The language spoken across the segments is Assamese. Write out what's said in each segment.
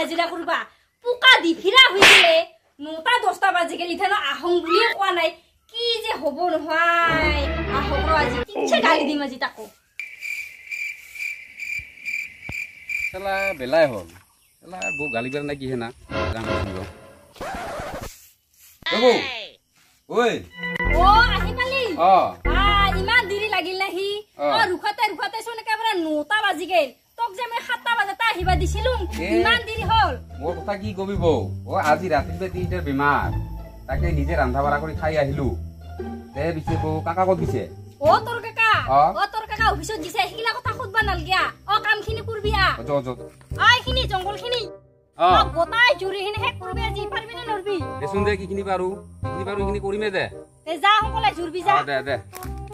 হাজিৰা কৰবা পোকা দি ফিৰা হৈ গেলে নটা দহটা বাজি গেল ইথানো আহোঁ বুলিয়ে কোৱা নাই। কি যে হ'ব নহয়। আহক ৰ আজি কিছে গালি দিম আজি তাকো। চালা বেলাই হ'ল। চালা বৌ গালি পেলাই নাই কিহে না যাম শুনিব। ঐ। অ আহি পালি। অ। ইমান দেৰি লাগিল নাহি অ। অ ৰুখতে ৰুখতে চোন একেবাৰে নটা বাজি গেল। তোক যে মই সাতটা বাজাতে আহিবা দিছিলো এ। ইমান দেৰি হ'ল। মোৰ কথা কি কবি বৌ? অ আজি ৰাতিপুৱা তিনিটাৰ বেমাৰ। তাকে নিজে ৰন্ধা বঢ়া কৰি খাই আহিলো। দে পিছে বৌ কাকা ক'ত দিছে অ তোৰ কাকা। অ। অ তোৰ কাকা অফিচত দিছে সেইগিলা কথা সুধবা নালগিয়া অ কামখিনি কৰবি আ। অ, য য। অ এইখিনি জংঘলখিনি। অ। অ গোটাই জুৰিখিনি শেষ কৰবি আজি পাৰিবি নে নৰবি? দেচোন দে কিখিনি পাৰো। যিখিনি পাৰো সেইখিনি কৰিমে দে। তে যা সোনকালে জুৰবি যা। অ, দে দে।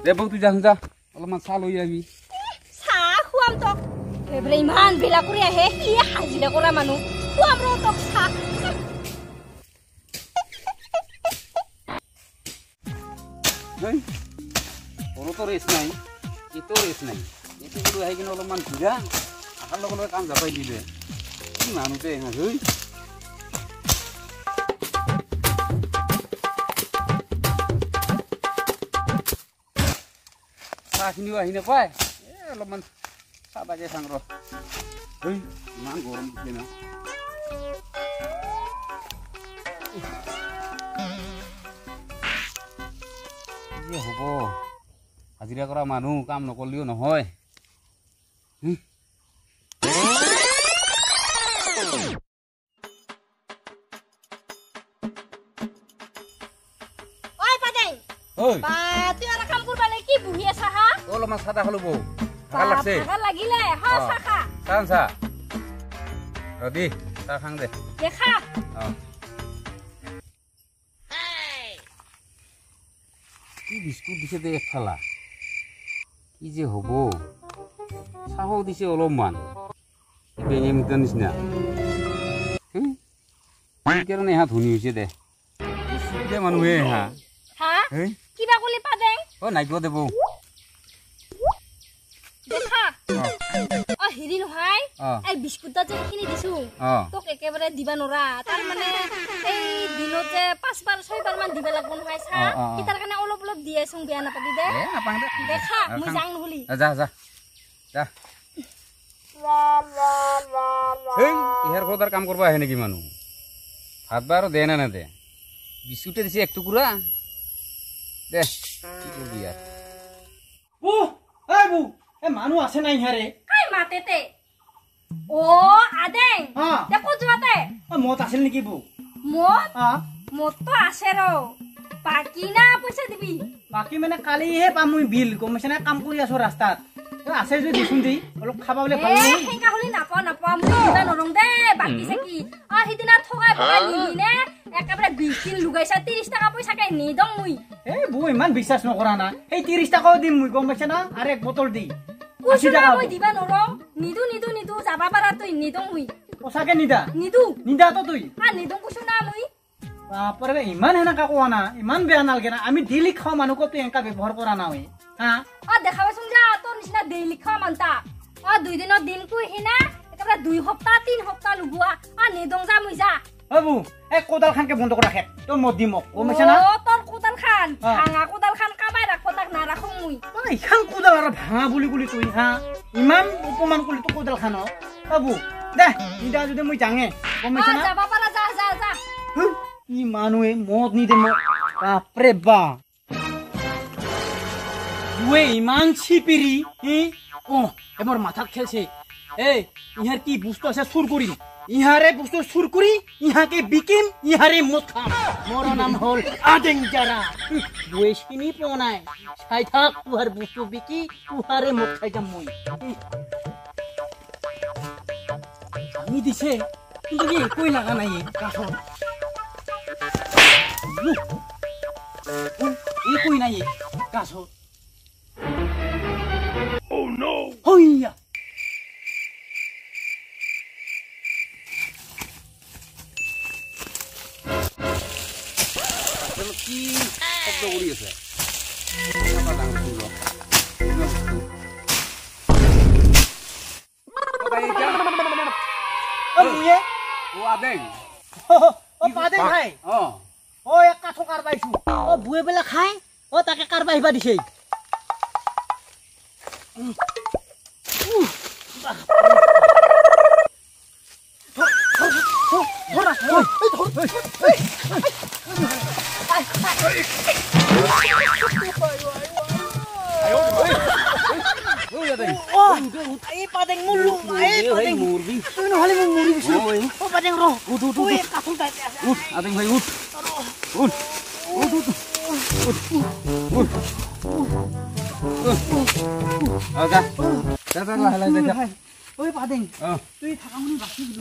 দে বৌ তুই যাচোন যা। অলপমান চাহ লৈ আহিবি। চাহ খুৱাম তোক। এইবোলে ইমান বেলা কৰি আহে সি হাজিৰা কৰা মানুহ খুৱাম ৰ তোক চাহ হেই সৰুতো ৰেষ্ট নাই এইটো ৰেষ্ট নাই এইটো বোলো আহি কিনে অলপমান ঘূৰা আহাৰ লগে লগে কাম জাপাই দিলে কি মানুহ দে ইহঁত, হেই চাহখিনিও আহি নাপায় এ অলপমান হেই ইমান গৰম দিছে না কি যে হ'ব হাজিৰা কৰা মানুহ কাম নকৰিলেও নহয় হুম। ঐ পাদেং ঐ বা তুই আৰু কাম কৰবা নাই কি বহি আছা হা অলপমান চাহ তাহ খালো বৌ ভাল লাগছে? লাগিলে। খা দি চাহ খাং দে। অ। কি বিস্কুট দিছে দে একফালা? কি যে হ'ব? চাহো দিছে অলপমান। বেঙে মুটাৰ নিচিনা? সেইকাৰণে ধনী হৈছে দে। দে মানুহে এহা হা? হেই কিবা কলি পাদেং অ নাইব দে বৌ দেখা অ হেৰি নহয়। এই যে সেইখিনি দিছো তোক একেবাৰে দিবা নৰা তাৰমানে এই দিনত যে পাঁচবাৰ ছয়বাৰ মান দিব লাগিব নহয়। সি তাৰ কাৰণে অলপ অলপ দি আছোং বেয়া নাপাবি দে। দেখা মই খাং। যাং নহলি। যা যা। যা। ইহাৰ ঘৰত আৰু কাম কৰিব আহে নেকি মানুহ? ভাত বা আৰু দে নে নেদে? বিস্কুটে দিছে এক টুকুৰা। দে কি কৰিবি ইয়াত এই মানুহ আছে নাই ইহাৰে কাই মাতেতে অ আদেং। হা। দে ক'ত যোৱাতে অ, মত আছিল নেকি বু? মত অ মততো আছে ৰ। বাকী না পইচা দিবি। বাকী মানে কালিহে পাম মই বিল গম পাইছে নে? কাম কৰি আছো ৰাস্তাত। এ, আছে যদি দিচোন দেই। অলপ খাবা বোলে ভাল এ নাই সেনেকা হলি নাপাওঁ নাপাওঁ। মই দিবা নৰং দে বাকী চাকি। অ সিদিনা থগাই ভগাই নিলি নে একেবাৰে বিশ দিন লুগাইছা ত্ৰিশ টকা পইচাকে নিদং মই। এই বু ইমান বিশ্বাস নকৰা না। সেই ত্ৰিশ টকাও দিম মই গম পাইছে না? আৰু এক বটল দি। মই হ'ব। দিবা নৰং নিদো নিদো নিদো যাবা পাৰা তই নিদং মই। সঁচাকে নিদা? নিদো। নিদা তো তুই? আ নিদং কৈছো না মই। বাপৰে ইমান সেনেকা কোৱা না ইমান বেয়া নালাগে না। আমি ডেইলি খাওঁ মানুহকো তুই এনেকা ব্যৱহাৰ কৰা না ঐ। হা? অ দেখাবাচোন যা তোৰ নিচিনা ডেইলি খোৱা মানতা অ দুই দিনৰ দিনটো সিনা একেবাৰে দুই সপ্তাহ তিন সপ্তাহ লুবোৱা অ নিদং যা মই যা। অ বু এই কোদাল খানকে বন্ধ কৰা তই মত দিম মোক গম পাইছে না? অ তোৰ কোদাল খান। ভাঙা কোদাল খান মই তই ইখান কোদাল আৰু ভাঙা বুলি বুলি তুই হা? ইমান অপমান কৰিলি তোৰ কোদাল খান বাবু দে যদি মই যাঙে গম না? ই মানুহে মদ নিদে মোক। বাপৰে বা। বুৱে ইমান চিপিৰি হি? অ এবাৰ মাথাত খেলছে। এই ইহাৰ কি বস্তু আছে চুৰ কৰিম ইহাৰে বস্তু চুৰ কৰি ইহাকে বিকিম ইহাৰে মদ খাম মোৰ নাম হ'ল আদেং জাৰা বুৱে চিনি পোৱা নাই চাই থাক তোহাৰ বস্তু বিকি তোহাৰে মদ খাই যাম মই। আমি দিছে কিন্তু কি একোৱে লগা নাই এই কাঠত একোই নাই গাছত হইয়া। শব্দ কৰি আছে চাবা ডাঙৰ ফুল ৰ। কিমান বস্তু? অ, ভাই, এতিয়া? অ বুঢ়ে আদেং অ পাদে ভাই অ অ এক কাঠো কাৰবাইছো অ বুৱে বেলা খাই অ তাকে কাৰবা আহিবা দিছে ঐ উঠ উঠ ভাই লাহে যা ঐ পাদেং অ তুই থাকা শুনি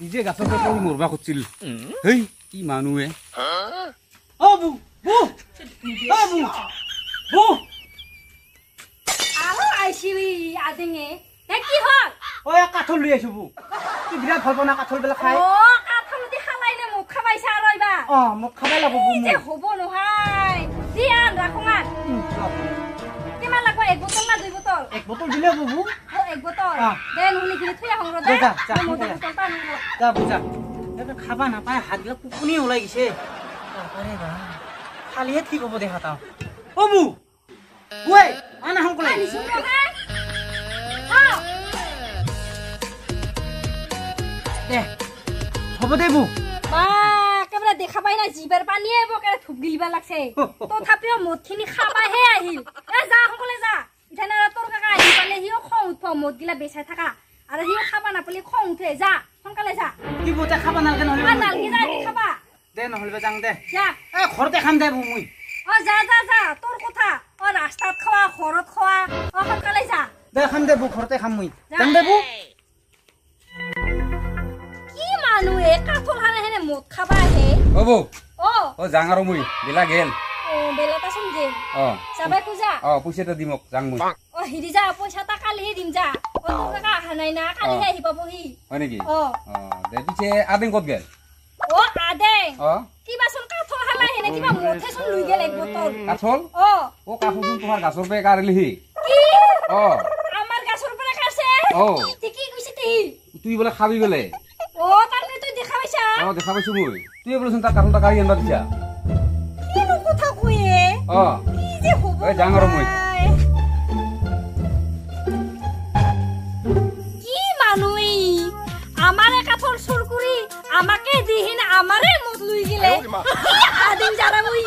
নিজে গাছতে পৰি মৰবা খুজিছিল হেই কি মানুহে অ বু বু অ বু বু আহো আইছিলি আদেঙে এ কি হ'ল অ এক কাঠল লৈ আহিছো বু বিৰাট ভাল পাওঁ কাঠল খাই অ মোক লাগব যে হ'ব নহয় ৰাখো। কিমান লাগব বটল না দুই বটল এক বটল দিলে বু বু অ এক আহোঁ যা, কুকুনি ওলাই গৈছে। বা। ঠিক হ'ব দেখা তাও অ বু। বুৱাই আনা সোনকালে আনিছোঁ ৰ হা অ দে হ'ব দে বু। বা একেবাৰে দেখা পাই না জিবাৰ পানীয়ে বকে থুপ গিলিবা লাগছে। তথাপিও মদখিনি খাবাহে আহিল। এ যা সকলে যা। তোৰ কাকা আহি পালে সিও খং উঠব মদ গিলা বেচাই থাকা। আৰু সিও খাবা নাপালে খং উঠে যা সোনকালে যা। কি বু এতিয়া খাবা নালাগে নহ'লে নালগে যা কি খাবা। দে নহ'লে যাং দে। যা। এ ঘৰতে খাম দে বু মই। অ যা যা যা তোৰ কথা। অ ৰাস্তাত খোৱা ঘৰত খোৱা। অ সোনকালে যা। দে খাম দে বু ঘৰতে খাম মই। যা। দে বু। কি মানুহে কাঠল খানে হেনে মদ খাবা আহে হ'ব অ। অ যাং আৰু মই বেলা গেল। অ বেলেতাচোন যে। অ। যাবাই খোজা অ পইচাটা দি মোক যাং মই। অ হেৰি যা পইচা এটা কালিহে দিম যা। অ তোৰ কাকা অহা নাই না কালিহে আহি পাবহি হয় নেকি? অ। অ দে পিছে আদেং ক'ত গেল? অ আদেং। অ। কিবাচোন কাঠল খালা হেনে কিবা মথেচোন লৈ গেল এক বটল। কাঠল? অ। অ কাঠলচোন তোমাৰ গাছৰ পৰা কাঢ়িলিহি কি? অ। আমাৰ গাছৰ পৰা কাটছে অ। ঠিকেই কৈছে তি তুই বোলে খাবি বোলে। অ তাৰমানে তই দেখা পাইছা? অ দেখা পাইছো মই। তুই বোলেচোন তাৰ কাঠলটা কাঢ়ি আনবা দিছা। অ কি যে হ'ব এই যাং আৰু মই। নাই। কি মানুহ ই? আমাৰে কাঠৰ চুৰ কৰি আমাকে দিহিন আমাৰে মুখ লৈ গেলে কি আদিম জাৰা মই